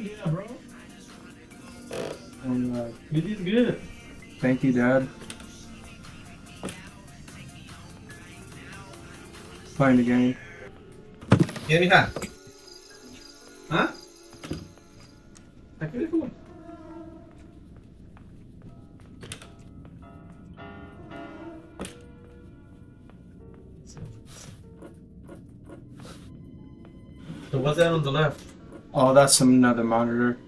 Hell yeah, bro. And, uh, You did good. thank you, Dad. Playing the game. ¿Qué, mija? ¿Ah? ¿A qué le fue? So what's that on the left? Oh, that's some another monitor.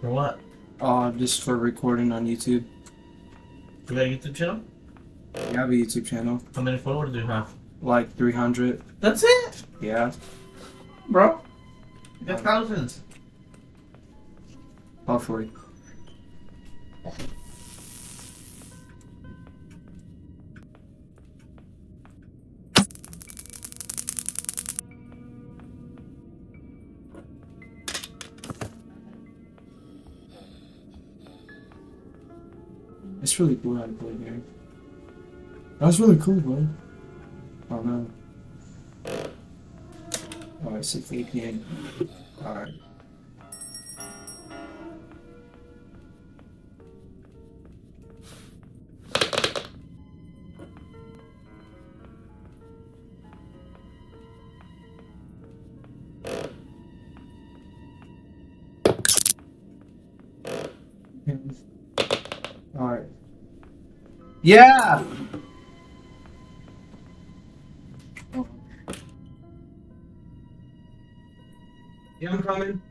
For what? Uh, just for recording on YouTube. You got a YouTube channel? You have a YouTube channel. How many followers do you have? Like 300. That's it, Yeah. bro. You got thousands. Hopefully. It's really cool how to play game. That's really cool, bro. Oh no. Alright, 6 8 Alright. Alright. Yeah! Yeah, I'm coming.